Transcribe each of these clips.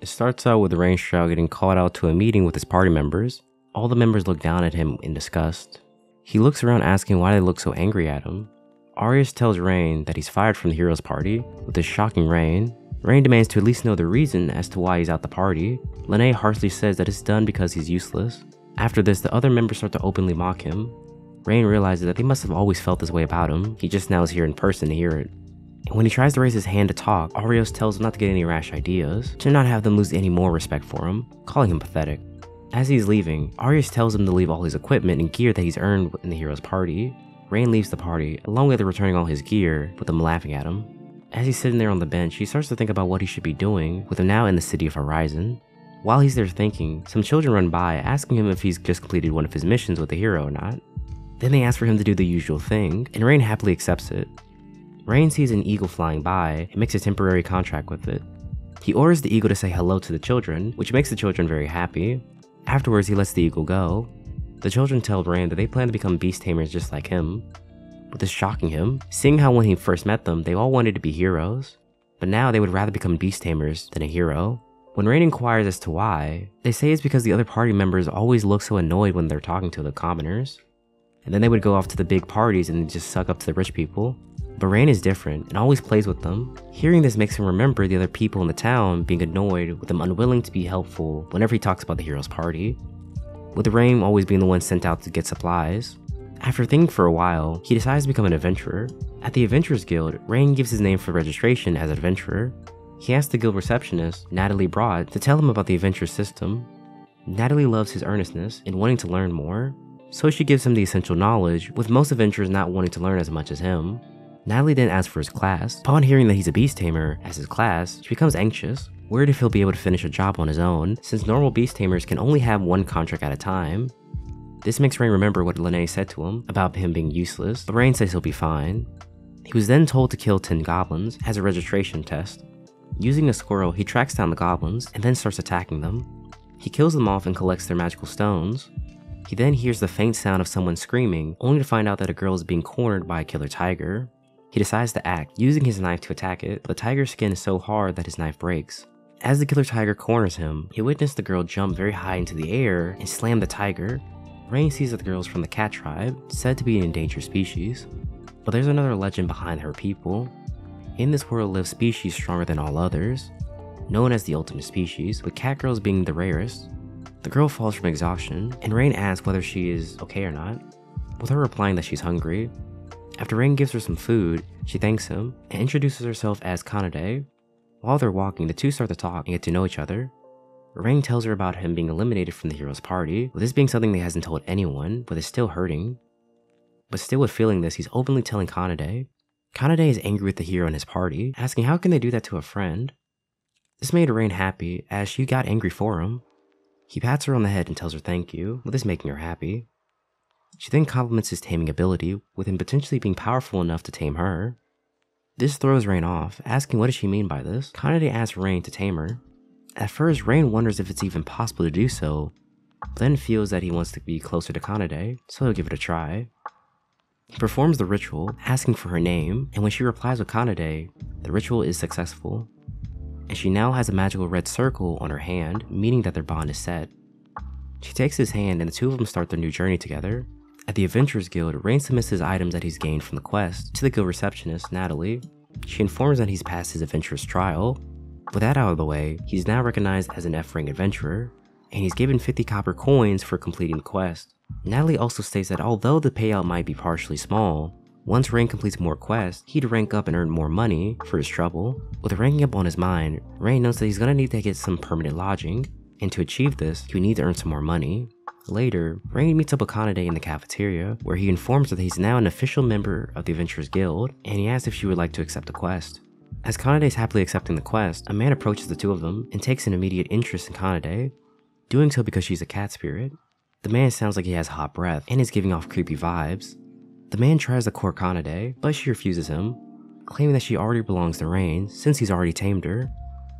It starts out with Rein Shroud getting called out to a meeting with his party members. All the members look down at him in disgust. He looks around asking why they look so angry at him. Arios tells Rein that he's fired from the heroes party. With this shocking Rein, Rein demands to at least know the reason as to why he's at the party. Leanne harshly says that it's done because he's useless. After this, the other members start to openly mock him. Rein realizes that they must have always felt this way about him, he just now is here in person to hear it. And when he tries to raise his hand to talk, Arios tells him not to get any rash ideas, to not have them lose any more respect for him, calling him pathetic. As he's leaving, Arios tells him to leave all his equipment and gear that he's earned in the hero's party. Rein leaves the party, along with returning all his gear, with them laughing at him. As he's sitting there on the bench, he starts to think about what he should be doing, with him now in the city of Horizon. While he's there thinking, some children run by, asking him if he's just completed one of his missions with the hero or not. Then they ask for him to do the usual thing, and Rein happily accepts it. Rein sees an eagle flying by and makes a temporary contract with it. He orders the eagle to say hello to the children, which makes the children very happy. Afterwards, he lets the eagle go. The children tell Rein that they plan to become beast tamers just like him. With this shocking him, seeing how when he first met them, they all wanted to be heroes, but now they would rather become beast tamers than a hero. When Rein inquires as to why, they say it's because the other party members always look so annoyed when they're talking to the commoners. And then they would go off to the big parties and just suck up to the rich people. But is different and always plays with them. Hearing this makes him remember the other people in the town being annoyed with him unwilling to be helpful whenever he talks about the hero's party. With Rein always being the one sent out to get supplies. After thinking for a while, he decides to become an adventurer. At the Adventurers Guild, Rein gives his name for registration as adventurer. He asks the guild receptionist, Natalie Broad, to tell him about the adventure system. Natalie loves his earnestness and wanting to learn more, so she gives him the essential knowledge, with most adventurers not wanting to learn as much as him. Natalie then asks for his class. Upon hearing that he's a beast tamer as his class, she becomes anxious, worried if he'll be able to finish a job on his own, since normal beast tamers can only have one contract at a time. This makes Rein remember what Leanne said to him about him being useless, but Rein says he'll be fine. He was then told to kill 10 goblins as a registration test. Using a squirrel, he tracks down the goblins and then starts attacking them. He kills them off and collects their magical stones. He then hears the faint sound of someone screaming, only to find out that a girl is being cornered by a killer tiger. He decides to act, using his knife to attack it, but the tiger's skin is so hard that his knife breaks. As the killer tiger corners him, he witnessed the girl jump very high into the air and slam the tiger. Rein sees that the girl is from the cat tribe, said to be an endangered species. But there's another legend behind her people. In this world live species stronger than all others, known as the ultimate species, with cat girls being the rarest. The girl falls from exhaustion, and Rein asks whether she is okay or not, with her replying that she's hungry. After Rein gives her some food, she thanks him and introduces herself as Kanade. While they're walking, the two start to talk and get to know each other. Rein tells her about him being eliminated from the hero's party, with this being something that he hasn't told anyone, but is still hurting. But still with feeling this, he's openly telling Kanade. Kanade is angry with the hero and his party, asking how can they do that to a friend? This made Rein happy, as she got angry for him. He pats her on the head and tells her thank you, with this making her happy. She then compliments his taming ability, with him potentially being powerful enough to tame her. This throws Rein off, asking what does she mean by this. Kanade asks Rein to tame her. At first, Rein wonders if it's even possible to do so, then feels that he wants to be closer to Kanade, so he'll give it a try. He performs the ritual, asking for her name, and when she replies with Kanade, the ritual is successful. And she now has a magical red circle on her hand, meaning that their bond is set. She takes his hand and the two of them start their new journey together. At the Adventurers Guild, Rein submits his items that he's gained from the quest to the guild receptionist, Natalie. She informs that he's passed his adventurer's trial. With that out of the way, he's now recognized as an F-rank adventurer, and he's given 50 copper coins for completing the quest. Natalie also states that although the payout might be partially small, once Rein completes more quests, he'd rank up and earn more money for his trouble. With ranking up on his mind, Rein knows that he's gonna need to get some permanent lodging, and to achieve this, he would need to earn some more money. Later, Rein meets up with Kanade in the cafeteria, where he informs her that he's now an official member of the Adventurers Guild, and he asks if she would like to accept the quest. As Kanade is happily accepting the quest, a man approaches the two of them and takes an immediate interest in Kanade, doing so because she's a cat spirit. The man sounds like he has hot breath and is giving off creepy vibes. The man tries to court Kanade, but she refuses him, claiming that she already belongs to Rein since he's already tamed her.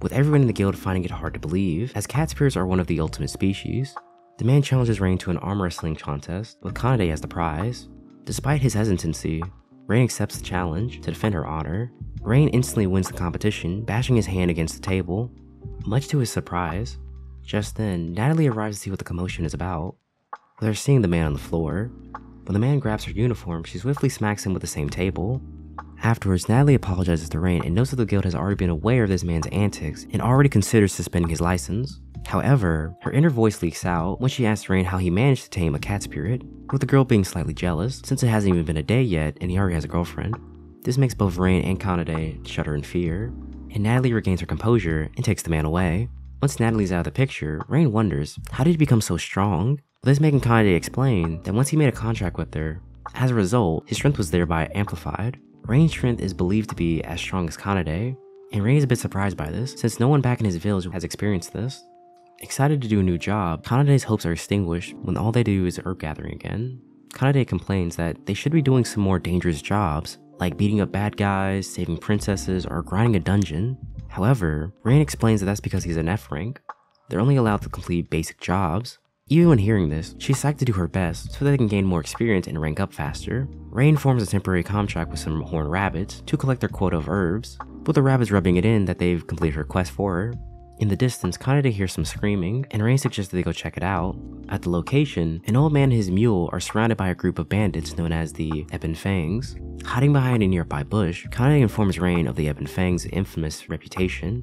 With everyone in the guild finding it hard to believe, as cat spirits are one of the ultimate species, the man challenges Rein to an arm wrestling contest, with Kanade as the prize. Despite his hesitancy, Rein accepts the challenge to defend her honor. Rein instantly wins the competition, bashing his hand against the table. Much to his surprise, just then, Natalie arrives to see what the commotion is about. With her seeing the man on the floor, when the man grabs her uniform, she swiftly smacks him with the same table. Afterwards, Natalie apologizes to Rein and notes that the guild has already been aware of this man's antics and already considers suspending his license. However, her inner voice leaks out when she asks Rein how he managed to tame a cat spirit, with the girl being slightly jealous since it hasn't even been a day yet and he already has a girlfriend. This makes both Rein and Kanade shudder in fear, and Natalie regains her composure and takes the man away. Once Natalie's out of the picture, Rein wonders, how did he become so strong? This making Kanade explain that once he made a contract with her, as a result, his strength was thereby amplified. Rein's strength is believed to be as strong as Kanade, and Rein is a bit surprised by this, since no one back in his village has experienced this. Excited to do a new job, Kanade's hopes are extinguished when all they do is herb gathering again. Kanade complains that they should be doing some more dangerous jobs, like beating up bad guys, saving princesses, or grinding a dungeon. However, Rein explains that that's because he's an F rank. They're only allowed to complete basic jobs. Even when hearing this, she's psyched to do her best so that they can gain more experience and rank up faster. Rein forms a temporary contract with some horned rabbits to collect their quota of herbs, with the rabbits rubbing it in that they've completed her quest for her. In the distance, Kanade hears some screaming, and Rein suggests that they go check it out. At the location, an old man and his mule are surrounded by a group of bandits known as the Ebon Fangs. Hiding behind a nearby bush, Kanade informs Rein of the Ebon Fangs' infamous reputation.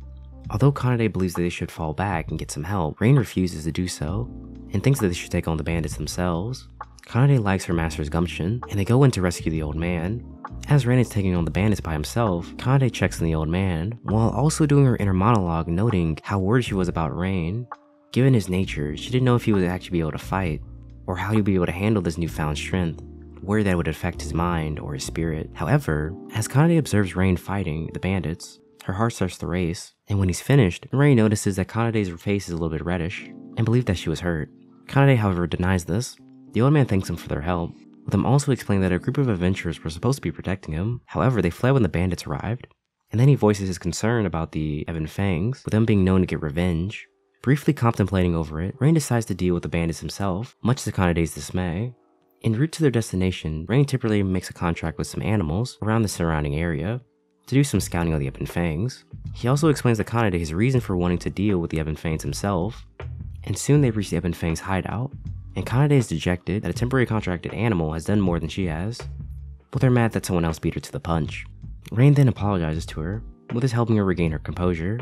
Although Kanade believes that they should fall back and get some help, Rein refuses to do so, and thinks that they should take on the bandits themselves. Kanade likes her master's gumption, and they go in to rescue the old man. As Rein is taking on the bandits by himself, Kanade checks on the old man, while also doing her inner monologue noting how worried she was about Rein. Given his nature, she didn't know if he would actually be able to fight, or how he'd be able to handle this newfound strength, worried that would affect his mind or his spirit. However, as Kanade observes Rein fighting the bandits, her heart starts to race, and when he's finished, Rein notices that Kanade's face is a little bit reddish, and believes that she was hurt. Kanade, however, denies this. The old man thanks him for their help, him also explaining that a group of adventurers were supposed to be protecting him. However, they fled when the bandits arrived. And then he voices his concern about the Ebon Fangs, with them being known to get revenge. Briefly contemplating over it, Rein decides to deal with the bandits himself, much to Kanade's dismay. En route to their destination, Rein typically makes a contract with some animals around the surrounding area to do some scouting of the Ebon Fangs. He also explains to Kanade his reason for wanting to deal with the Ebon Fangs himself, and soon they reach the Ebon Fangs hideout, and Kanade is dejected that a temporary contracted animal has done more than she has, but they're mad that someone else beat her to the punch. Rein then apologizes to her, with this helping her regain her composure.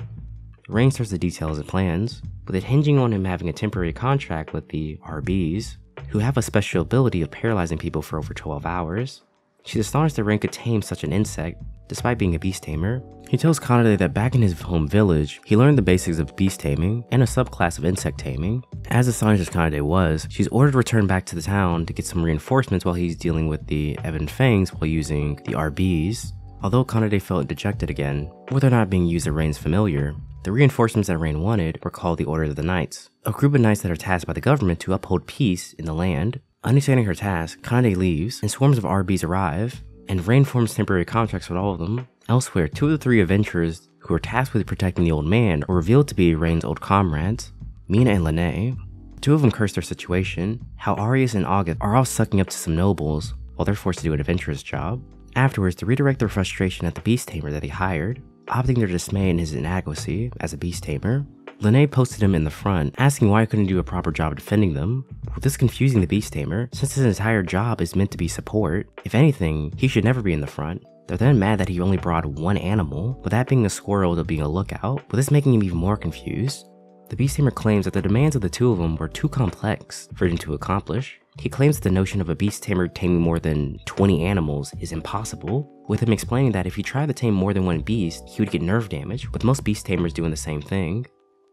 Rein starts to detail his plans, with it hinging on him having a temporary contract with the RBs, who have a special ability of paralyzing people for over 12 hours. She's astonished that Rein could tame such an insect, despite being a beast tamer. He tells Kanade that back in his home village, he learned the basics of beast taming and a subclass of insect taming. As astonished as Kanade was, she's ordered to return back to the town to get some reinforcements while he's dealing with the Ebon Fangs while using the RBs. Although Kanade felt dejected again, with her not being used at Rein's familiar, the reinforcements that Rein wanted were called the Order of the Knights, a group of knights that are tasked by the government to uphold peace in the land. Understanding her task, Kanade leaves, and swarms of RBs arrive, and Rein forms temporary contracts with all of them. Elsewhere, two of the three adventurers who are tasked with protecting the old man are revealed to be Rein's old comrades, Mina and Leanne. Two of them curse their situation, how Arios and August are all sucking up to some nobles while they're forced to do an adventurous job. Afterwards, to redirect their frustration at the beast tamer that they hired, opting their dismay in his inadequacy as a beast tamer, Leanne posted him in the front, asking why he couldn't do a proper job defending them, with this confusing the Beast Tamer, since his entire job is meant to be support. If anything, he should never be in the front. They're then mad that he only brought one animal, with that being a squirrel to being a lookout, with this making him even more confused. The Beast Tamer claims that the demands of the two of them were too complex for him to accomplish. He claims that the notion of a Beast Tamer taming more than 20 animals is impossible, with him explaining that if he tried to tame more than one beast, he would get nerve damage, with most Beast Tamers doing the same thing.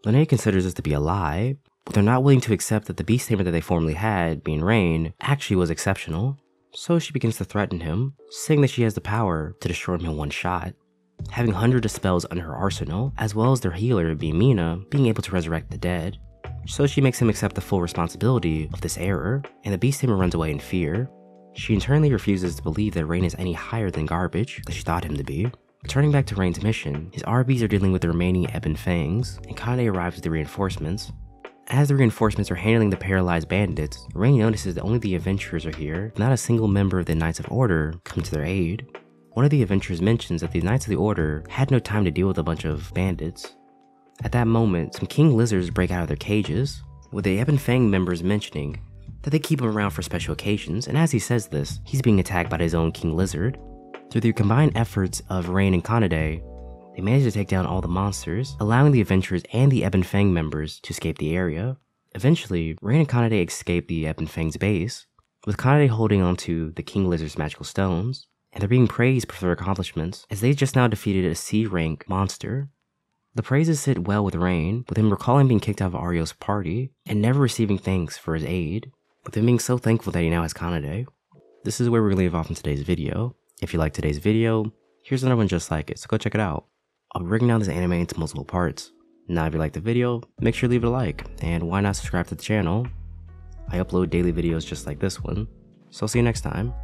Leanne considers this to be a lie, but they're not willing to accept that the beast tamer that they formerly had, being Rein, actually was exceptional. So she begins to threaten him, saying that she has the power to destroy him in one shot. Having hundreds of spells under her arsenal, as well as their healer, being Mina, being able to resurrect the dead. So she makes him accept the full responsibility of this error, and the beast tamer runs away in fear. She internally refuses to believe that Rein is any higher than garbage that she thought him to be. Turning back to Rein's mission, his RBs are dealing with the remaining Ebon Fangs, and Kanade arrives with the reinforcements. As the reinforcements are handling the paralyzed bandits, Rein notices that only the adventurers are here, not a single member of the Knights of Order come to their aid. One of the adventurers mentions that the Knights of the Order had no time to deal with a bunch of bandits. At that moment, some king lizards break out of their cages, with the Ebon Fang members mentioning that they keep him around for special occasions, and as he says this, he's being attacked by his own king lizard. Through the combined efforts of Rein and Kanade, they manage to take down all the monsters, allowing the adventurers and the Ebon Fang members to escape the area. Eventually, Rein and Kanade escape the Ebon Fang's base, with Kanade holding onto the King Lizard's magical stones, and they're being praised for their accomplishments as they just now defeated a C rank monster. The praises sit well with Rain, with him recalling being kicked out of Arios' party and never receiving thanks for his aid, with him being so thankful that he now has Kanade. This is where we're gonna leave off in today's video. If you like today's video, here's another one just like it, so go check it out. I'll be breaking down this anime into multiple parts. Now if you like the video, make sure to leave it a like, and why not subscribe to the channel? I upload daily videos just like this one, so I'll see you next time.